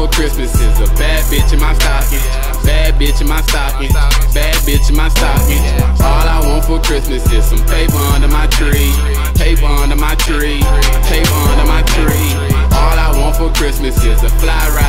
for Christmas is a bad bitch in my stocking. Bad bitch in my stocking. Bad bitch in my stocking. All I want for Christmas is some paper under my tree. Paper under my tree. Paper under my tree. All I want for Christmas is a fly ride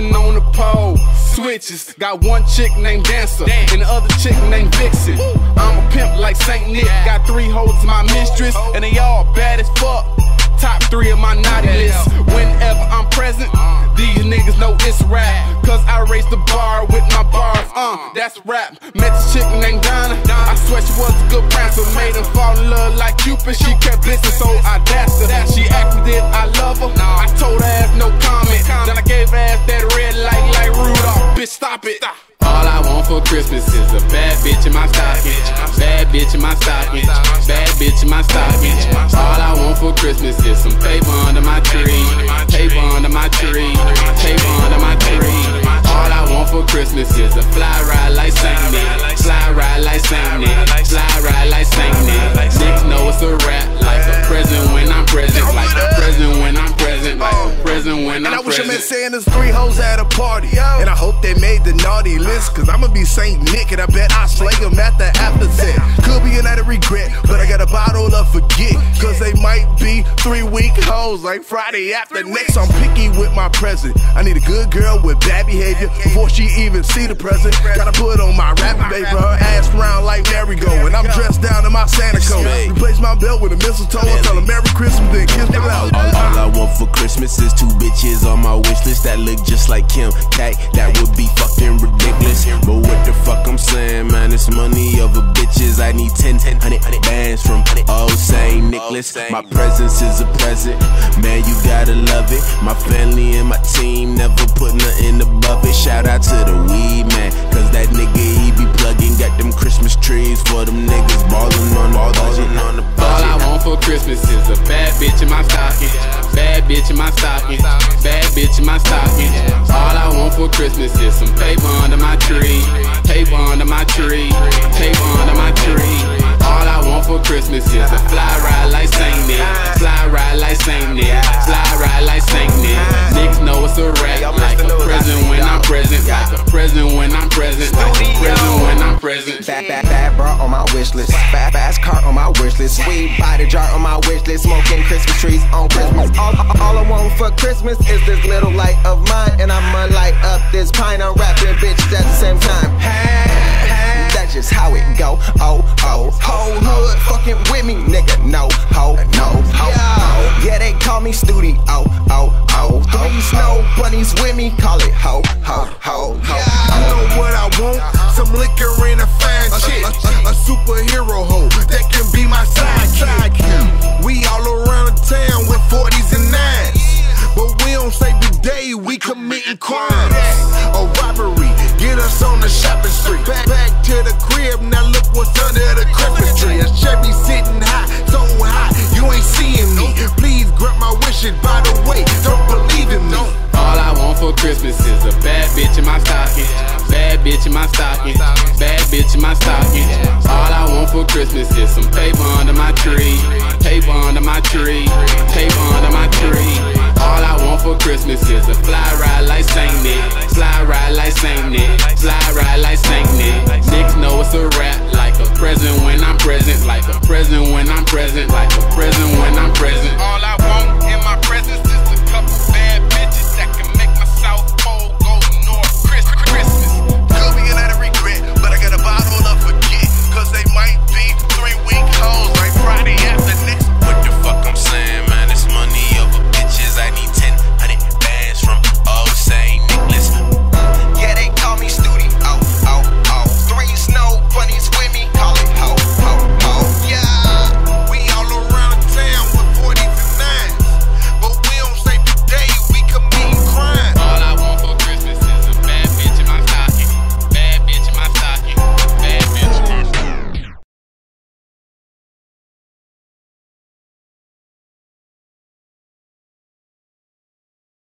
bouncing on the pole. Switches, got one chick named Dancer and the other chick named Vixen. I'm a pimp like Saint Nick, got three hoes my mistress, and they all bad as fuck. Top three of my naughty list. Whenever I'm present, these niggas know it's rap. Cause I raise the bar with my bars, uh, that's rap. Met this chick named Donna. I swear she was a good prancer. Made her fall in love like Cupid. She kept blitzing, so I danced her. She me did I love her. I told her ass no comment. Then I gave her ass Rudolph. Bitch, stop it. All I want for Christmas is a bad bitch in my stocking. Bad bitch in my stocking. Bad bitch in my stocking. All I I three hoes at a party. And I hope they made the naughty list. Cause I'ma be Saint Nick and I bet I slay them at the after set. Could be a night of regret, but I got a bottle of forget. Cause they might be three week hoes like Friday after next. I'm picky with my present. I need a good girl with bad behavior before she even see the present. Gotta put on my rapping paper, her Santa coat. Replace my belt with a mistletoe. I tell her Merry Christmas, then kiss me out. All, all I want for Christmas is two bitches on my wish list that look just like Kim K. That would be fucking ridiculous. But what the fuck I'm saying, man? It's money over bitches. I need 10, 10, 100 bands from old St. Nicholas. My presence is a present, man. You gotta love it. My family and my team never put nothing above it. Shout out to the weed man, cause that nigga he be plugging. Got bitch in my stocking. Bad bitch in my stocking. All I want for Christmas is some paper under my tree. Paper under my tree. Paper under my tree. All I want for Christmas is a fly ride like Saint present. Bad, bad, bad bra on my wish list. Fast, fast car on my wish list. Sweet body jar on my wish list. Smoking Christmas trees on Christmas. All, all I want for Christmas is this little light of mine. And I'ma light up this pine. I'm rapping bitches at the same time. That's just how it go. Oh, oh, whole hood fucking with me, nigga. No, ho, no, ho, ho. Yeah, they call me Studio. Oh, oh, oh. Three snow bunnies with me, call it under the Christmas tree. A Chevy sitting high, so high, you ain't seeing me. Please grant my wishes, by the way, don't believe in me. All I want for Christmas is a bad bitch in my stocking. Bad bitch in my stocking. Bad bitch in my stocking. All I want for Christmas is some paper under my tree. Paper under my tree. Paper under my tree. All I want for Christmas is a fly ride like Saint Nick. Fly ride like Saint Nick. Fly ride like Saint Nick. Nicks know it's a rap present when I'm present. Like a present when I'm present. Like a